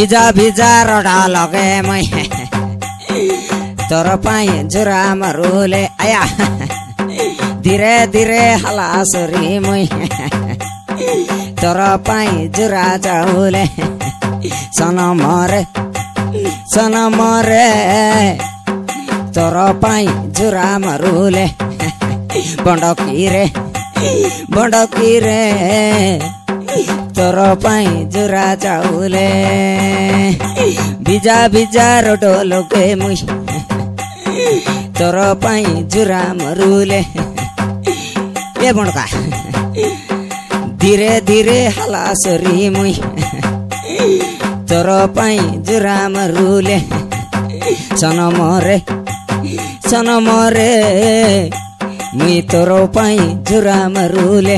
visa visa रडा लगे मै तर पाई जोरा मरुले आया धीरे धीरे हला सरी मै पाई जोरा जाऊले सनम रे सनम रे तर पाई जोरा मरुले बंडकी रे बंडकी रे, ତୋର ପାଇଁ ଜୁରା ଚାଉଲେ ଭିଜା ଭିଜା ରୋଟ ଲୋକେ ମୁଇଁ ତୋର ପାଇଁ ଜୁରା ମରୁଲେ ଏ ବଣକା ଧୀରେ ଧୀରେ ହେଲା ସରି ମୁଇଁ ତୋର ପାଇଁ ଜୁରା ମରୁଲେ ସନମରେ ସନମରେ ମୁଇଁ ତୋର ପାଇଁ ଜୁରା ମରୁଲେ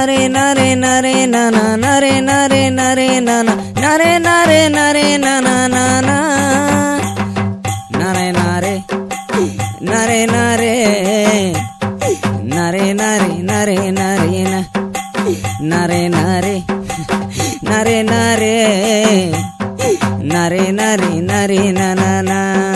நரே நரே நரே நனா நரே நரே நரே நனா நரே நரே நரே நனா நானா நரே நரே நரே நரே நரே நரே நரே நரே நரே நரே நரே நரே நரே நரே நரே நரே நனா